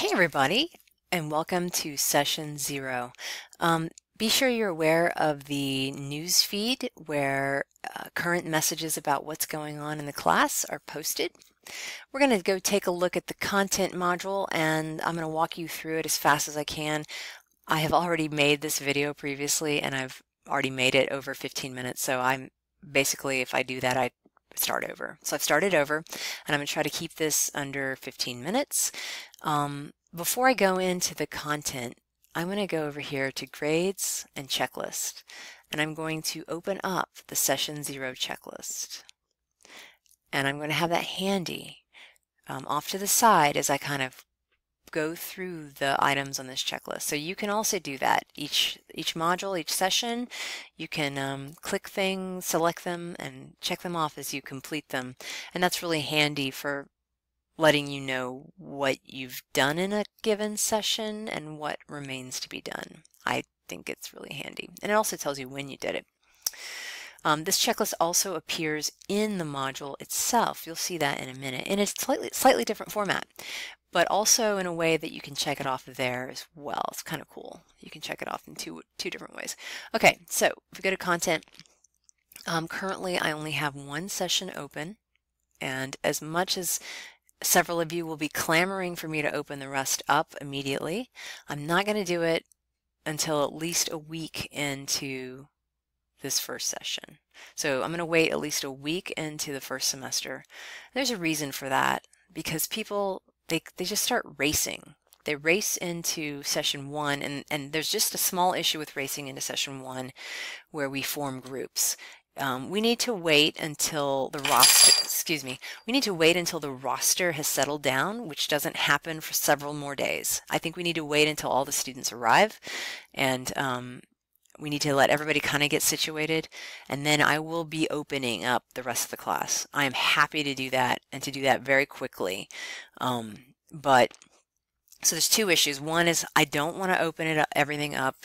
Hey everybody, and welcome to session zero. Um, be sure you're aware of the news feed where uh, current messages about what's going on in the class are posted. We're going to go take a look at the content module and I'm going to walk you through it as fast as I can. I have already made this video previously and I've already made it over 15 minutes so I'm basically if I do that I start over. So I've started over and I'm going to try to keep this under 15 minutes. Um, before I go into the content, I'm going to go over here to grades and checklist and I'm going to open up the session zero checklist. And I'm going to have that handy um, off to the side as I kind of go through the items on this checklist. So you can also do that. Each each module, each session, you can um, click things, select them, and check them off as you complete them. And that's really handy for letting you know what you've done in a given session and what remains to be done. I think it's really handy. And it also tells you when you did it. Um, this checklist also appears in the module itself. You'll see that in a minute in a slightly, slightly different format but also in a way that you can check it off there as well. It's kind of cool. You can check it off in two, two different ways. Okay, so if we go to content, um, currently I only have one session open, and as much as several of you will be clamoring for me to open the rest up immediately, I'm not going to do it until at least a week into this first session. So I'm going to wait at least a week into the first semester. There's a reason for that because people they, they just start racing. They race into session one, and, and there's just a small issue with racing into session one where we form groups. Um, we need to wait until the roster, excuse me, we need to wait until the roster has settled down, which doesn't happen for several more days. I think we need to wait until all the students arrive and um, we need to let everybody kind of get situated and then I will be opening up the rest of the class. I am happy to do that and to do that very quickly. Um, but so there's two issues. One is I don't want to open it up, everything up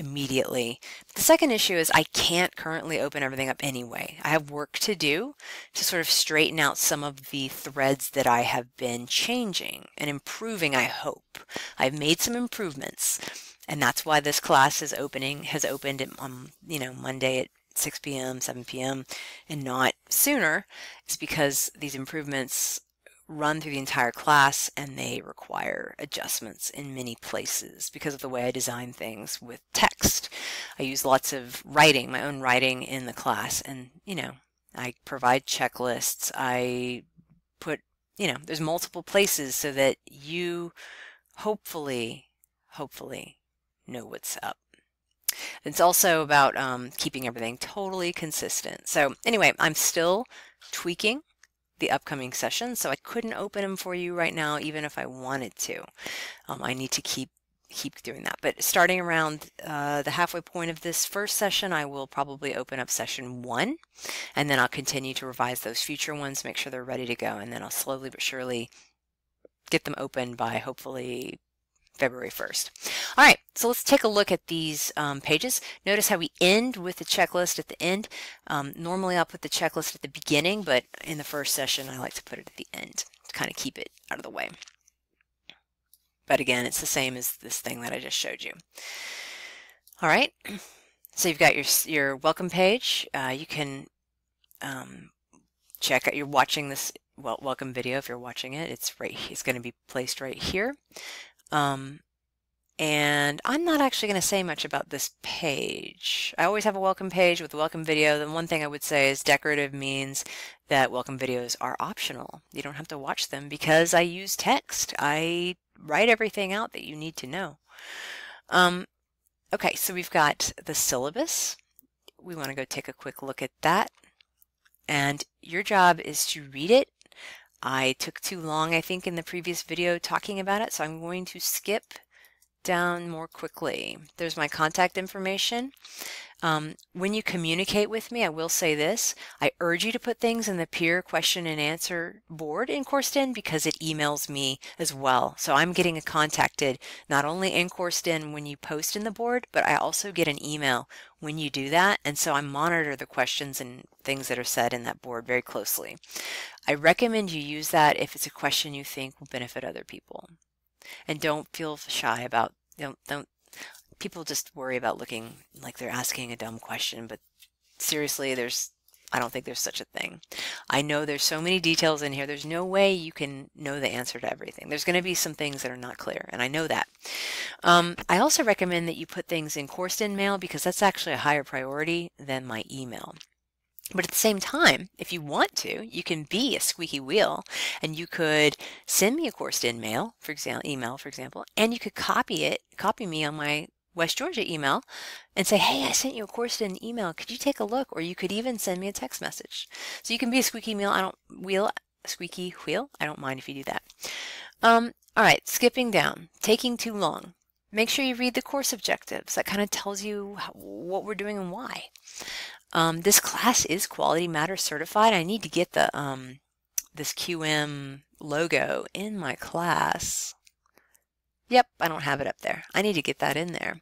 immediately. The second issue is I can't currently open everything up anyway. I have work to do to sort of straighten out some of the threads that I have been changing and improving, I hope. I've made some improvements and that's why this class is opening, has opened on, um, you know, Monday at 6 p.m., 7 p.m., and not sooner, is because these improvements run through the entire class and they require adjustments in many places because of the way I design things with text. I use lots of writing, my own writing in the class and you know, I provide checklists. I put, you know, there's multiple places so that you hopefully, hopefully know what's up. It's also about um, keeping everything totally consistent. So anyway, I'm still tweaking the upcoming sessions, so I couldn't open them for you right now, even if I wanted to. Um, I need to keep keep doing that. But starting around uh, the halfway point of this first session, I will probably open up session one, and then I'll continue to revise those future ones, make sure they're ready to go, and then I'll slowly but surely get them open by hopefully February 1st. All right, so let's take a look at these um, pages. Notice how we end with the checklist at the end. Um, normally I'll put the checklist at the beginning, but in the first session I like to put it at the end to kind of keep it out of the way. But again, it's the same as this thing that I just showed you. All right, so you've got your, your welcome page. Uh, you can um, check out, you're watching this welcome video if you're watching it. It's right, it's going to be placed right here. Um, and I'm not actually going to say much about this page. I always have a welcome page with a welcome video. The one thing I would say is decorative means that welcome videos are optional. You don't have to watch them because I use text. I write everything out that you need to know. Um, okay, so we've got the syllabus. We want to go take a quick look at that. And your job is to read it I took too long, I think, in the previous video talking about it, so I'm going to skip down more quickly. There's my contact information. Um, when you communicate with me, I will say this, I urge you to put things in the peer question and answer board in CourseDen because it emails me as well. So I'm getting contacted not only in CourseDen when you post in the board, but I also get an email when you do that. And so I monitor the questions and things that are said in that board very closely. I recommend you use that if it's a question you think will benefit other people. And don't feel shy about, don't, don't, people just worry about looking like they're asking a dumb question, but seriously, there's I don't think there's such a thing. I know there's so many details in here. There's no way you can know the answer to everything. There's going to be some things that are not clear, and I know that. Um, I also recommend that you put things in CourseDen mail because that's actually a higher priority than my email. But at the same time, if you want to, you can be a squeaky wheel and you could send me a CourseDen mail, for example, email, for example, and you could copy it, copy me on my West Georgia email and say, hey, I sent you a CourseDen email. Could you take a look? Or you could even send me a text message. So you can be a squeaky wheel. I don't wheel squeaky wheel. I don't mind if you do that. Um, all right, skipping down, taking too long. Make sure you read the course objectives. That kind of tells you what we're doing and why. Um, this class is Quality Matter certified. I need to get the um, this QM logo in my class. Yep, I don't have it up there. I need to get that in there.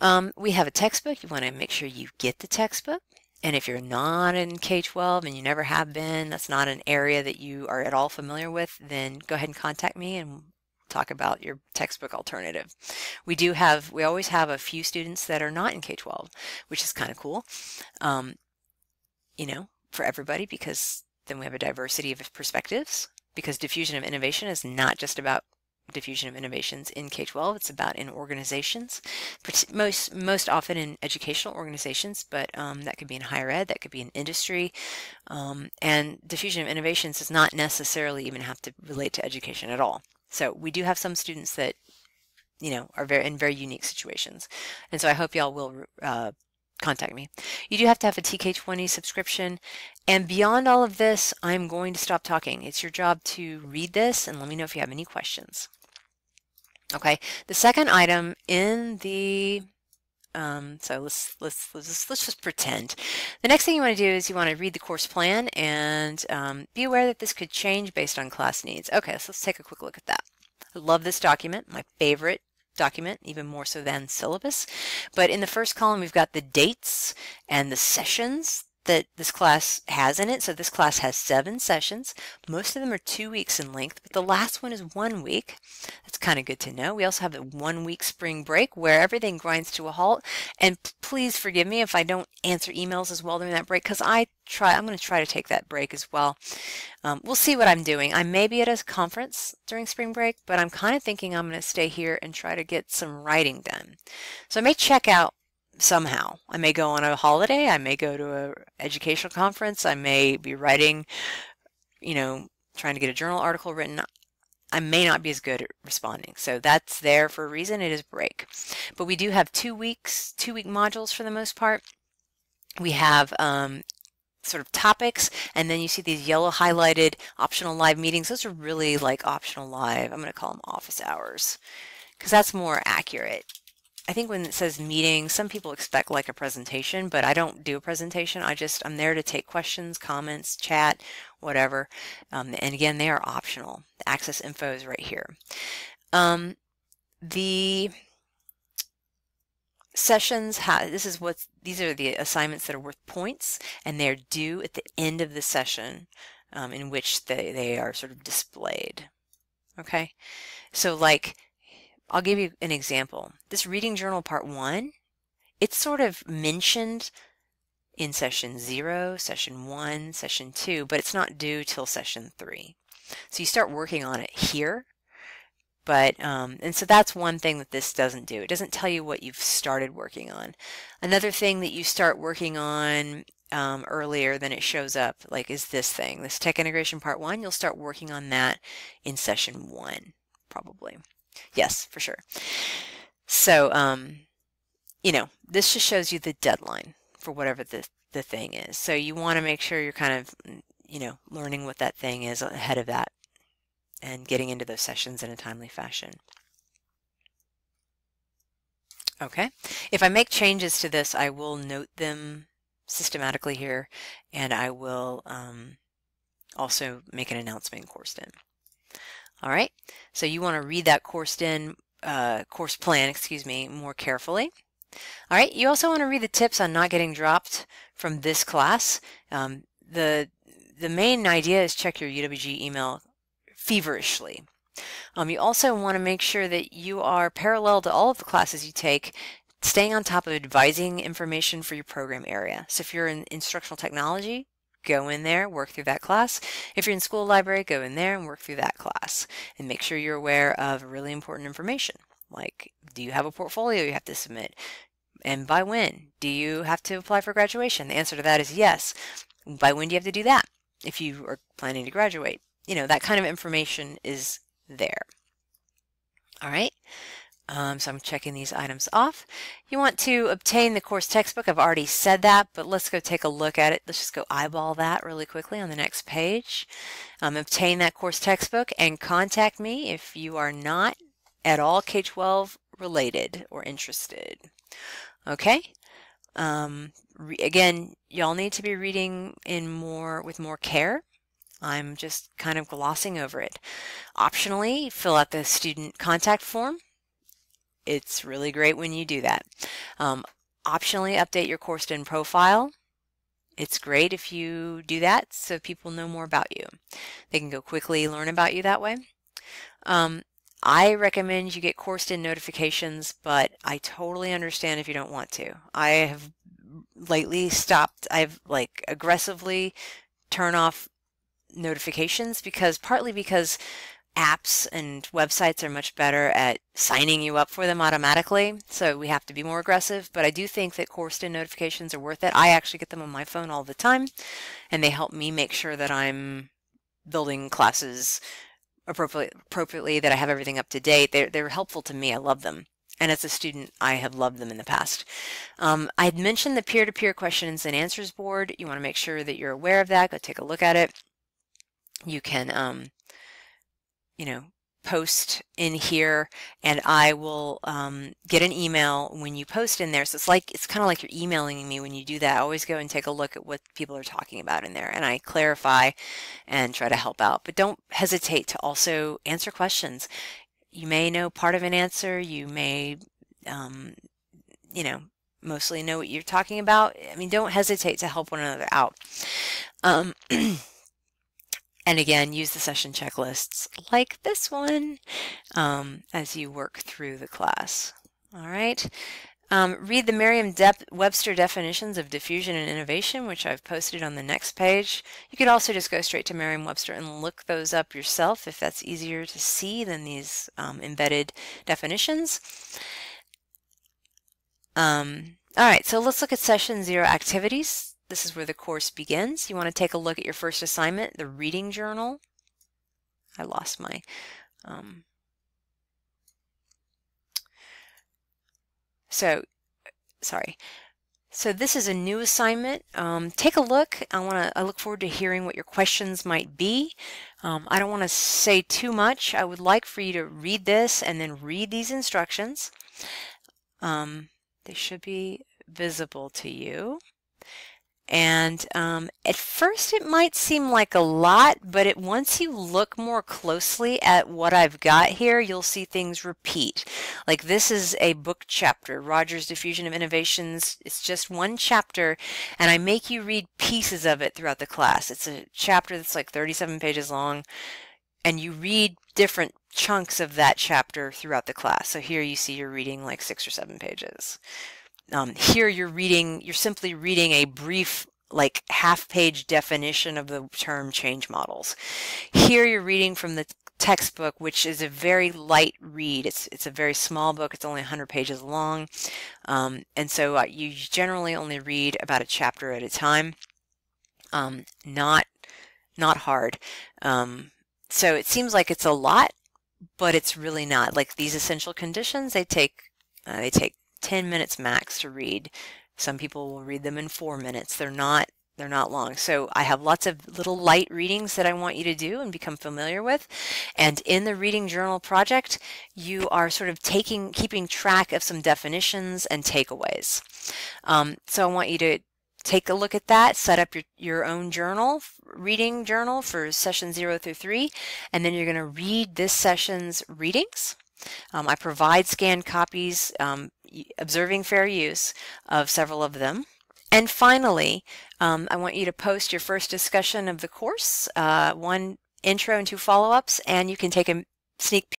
Um, we have a textbook. You want to make sure you get the textbook. And if you're not in K-12 and you never have been, that's not an area that you are at all familiar with, then go ahead and contact me and talk about your textbook alternative. We do have, we always have a few students that are not in K-12, which is kind of cool, um, you know, for everybody because then we have a diversity of perspectives because diffusion of innovation is not just about diffusion of innovations in K-12. It's about in organizations, most most often in educational organizations, but um, that could be in higher ed, that could be in industry, um, and diffusion of innovations does not necessarily even have to relate to education at all. So we do have some students that you know are very in very unique situations, and so I hope y'all will. Uh, contact me. You do have to have a TK20 subscription. And beyond all of this, I'm going to stop talking. It's your job to read this and let me know if you have any questions. Okay, the second item in the um, so let's, let's, let's, just, let's just pretend. The next thing you want to do is you want to read the course plan and um, be aware that this could change based on class needs. Okay, so let's take a quick look at that. I love this document, my favorite document, even more so than syllabus. But in the first column, we've got the dates and the sessions that this class has in it. So this class has seven sessions. Most of them are two weeks in length, but the last one is one week. That's kind of good to know. We also have the one week spring break where everything grinds to a halt. And please forgive me if I don't answer emails as well during that break because I try, I'm going to try to take that break as well. Um, we'll see what I'm doing. I may be at a conference during spring break, but I'm kind of thinking I'm going to stay here and try to get some writing done. So I may check out somehow. I may go on a holiday, I may go to a educational conference, I may be writing, you know, trying to get a journal article written. I may not be as good at responding. So that's there for a reason. It is break. But we do have two weeks, two week modules for the most part. We have um, sort of topics and then you see these yellow highlighted optional live meetings. Those are really like optional live. I'm going to call them office hours because that's more accurate. I think when it says meeting, some people expect like a presentation, but I don't do a presentation. I just, I'm there to take questions, comments, chat, whatever. Um, and again, they are optional. The access info is right here. Um, the sessions this is what these are the assignments that are worth points and they're due at the end of the session um, in which they, they are sort of displayed okay so like I'll give you an example. This reading journal part one, it's sort of mentioned in session zero, session one, session two, but it's not due till session three. So you start working on it here. But, um, and so that's one thing that this doesn't do. It doesn't tell you what you've started working on. Another thing that you start working on um, earlier than it shows up, like is this thing, this tech integration part one, you'll start working on that in session one, probably. Yes, for sure. So, um, you know, this just shows you the deadline for whatever the, the thing is. So you want to make sure you're kind of, you know, learning what that thing is ahead of that and getting into those sessions in a timely fashion. Okay, if I make changes to this, I will note them systematically here, and I will um, also make an announcement in CourseDen. All right, so you want to read that CourseDen uh, course plan, excuse me, more carefully. All right, you also want to read the tips on not getting dropped from this class. Um, the the main idea is check your UWG email feverishly. Um, you also want to make sure that you are parallel to all of the classes you take, staying on top of advising information for your program area. So if you're in instructional technology, go in there, work through that class. If you're in school library, go in there and work through that class. And make sure you're aware of really important information, like do you have a portfolio you have to submit? And by when? Do you have to apply for graduation? The answer to that is yes. By when do you have to do that? If you are planning to graduate. You know, that kind of information is there. All right. Um, so I'm checking these items off. You want to obtain the course textbook. I've already said that, but let's go take a look at it. Let's just go eyeball that really quickly on the next page. Um, obtain that course textbook and contact me if you are not at all K-12 related or interested. Okay. Um, again, y'all need to be reading in more with more care. I'm just kind of glossing over it. Optionally, fill out the student contact form. It's really great when you do that. Um, optionally, update your CourseDen profile. It's great if you do that so people know more about you. They can go quickly learn about you that way. Um, I recommend you get CourseDen notifications, but I totally understand if you don't want to. I have lately stopped, I've like aggressively turn off notifications because partly because apps and websites are much better at signing you up for them automatically. So we have to be more aggressive. But I do think that CourseDen notifications are worth it. I actually get them on my phone all the time, and they help me make sure that I'm building classes appropriately, appropriately that I have everything up to date. They're, they're helpful to me. I love them. And as a student, I have loved them in the past. Um, I had mentioned the peer-to-peer -peer questions and answers board. You want to make sure that you're aware of that. Go take a look at it you can, um, you know, post in here and I will um, get an email when you post in there. So it's like, it's kind of like you're emailing me when you do that. I always go and take a look at what people are talking about in there and I clarify and try to help out. But don't hesitate to also answer questions. You may know part of an answer. You may, um, you know, mostly know what you're talking about. I mean, don't hesitate to help one another out. Um, And again, use the session checklists like this one um, as you work through the class. All right. Um, read the Merriam-Webster definitions of diffusion and innovation, which I've posted on the next page. You could also just go straight to Merriam-Webster and look those up yourself if that's easier to see than these um, embedded definitions. Um, all right, so let's look at session zero activities. This is where the course begins. You want to take a look at your first assignment, the reading journal. I lost my um, so sorry. So this is a new assignment. Um, take a look. I want to. I look forward to hearing what your questions might be. Um, I don't want to say too much. I would like for you to read this and then read these instructions. Um, they should be visible to you. And um, at first it might seem like a lot, but it, once you look more closely at what I've got here, you'll see things repeat. Like this is a book chapter, Rogers Diffusion of Innovations. It's just one chapter, and I make you read pieces of it throughout the class. It's a chapter that's like 37 pages long, and you read different chunks of that chapter throughout the class. So here you see you're reading like six or seven pages. Um, here you're reading, you're simply reading a brief like half page definition of the term change models. Here you're reading from the textbook, which is a very light read. It's, it's a very small book. It's only 100 pages long. Um, and so uh, you generally only read about a chapter at a time. Um, not, not hard. Um, so it seems like it's a lot, but it's really not. Like these essential conditions, they take, uh, they take 10 minutes max to read. Some people will read them in four minutes. They're not they're not long. So I have lots of little light readings that I want you to do and become familiar with. And in the reading journal project, you are sort of taking, keeping track of some definitions and takeaways. Um, so I want you to take a look at that, set up your, your own journal, reading journal for session zero through three, and then you're going to read this session's readings. Um, I provide scanned copies, um, observing fair use of several of them. And finally, um, I want you to post your first discussion of the course, uh, one intro and two follow-ups, and you can take a sneak